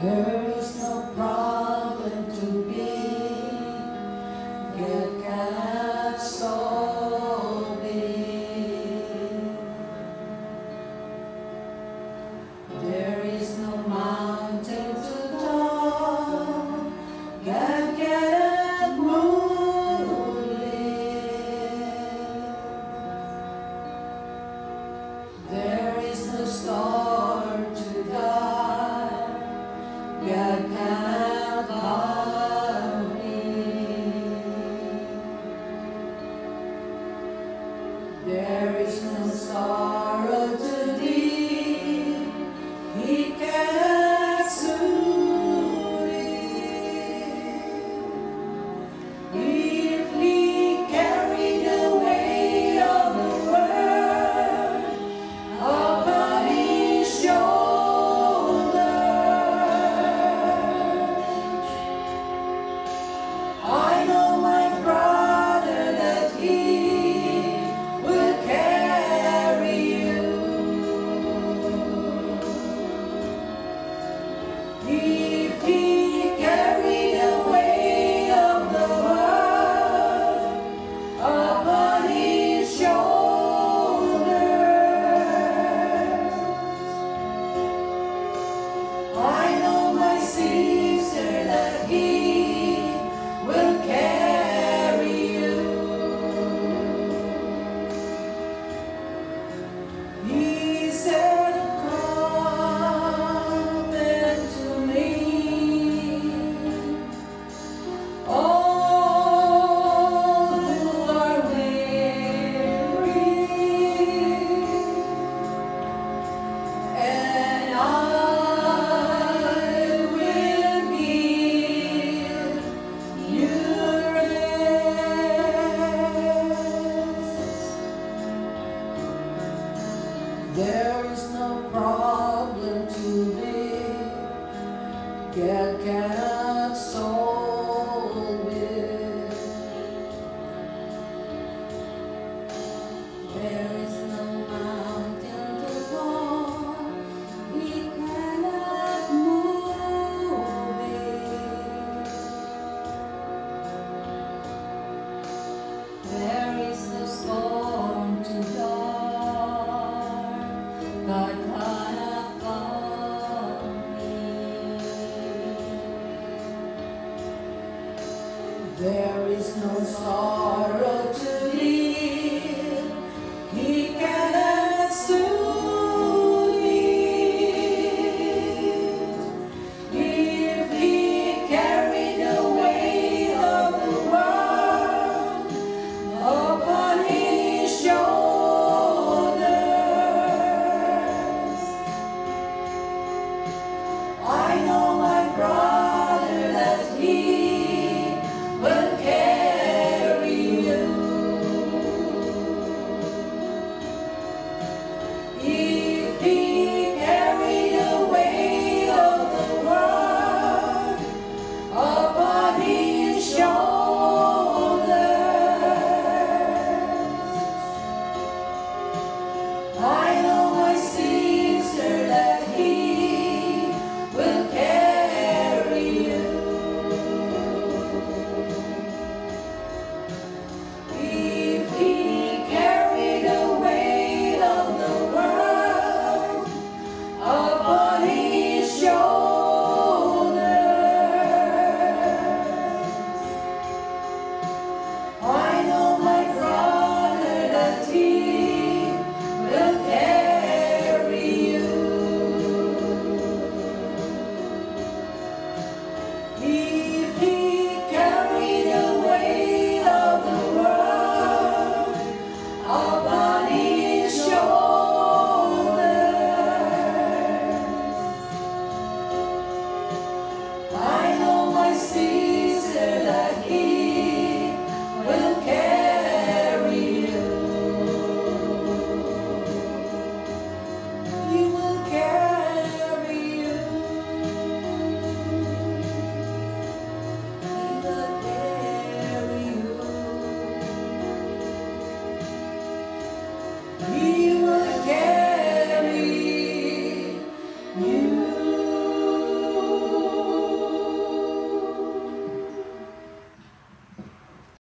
There God cannot solve There is no sorrow.